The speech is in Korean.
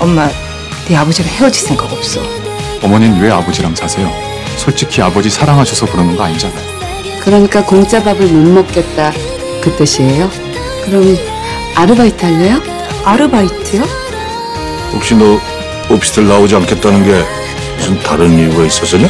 엄마, 네 아버지랑 헤어질 생각 없어. 어머니는 왜 아버지랑 사세요? 솔직히 아버지 사랑하셔서 그러는 거 아니잖아요. 그러니까 공짜 밥을 못 먹겠다 그 뜻이에요? 그럼 아르바이트 할래요? 아르바이트요? 혹시 너 오피스텔 나오지 않겠다는 게 무슨 다른 이유가 있어서냐?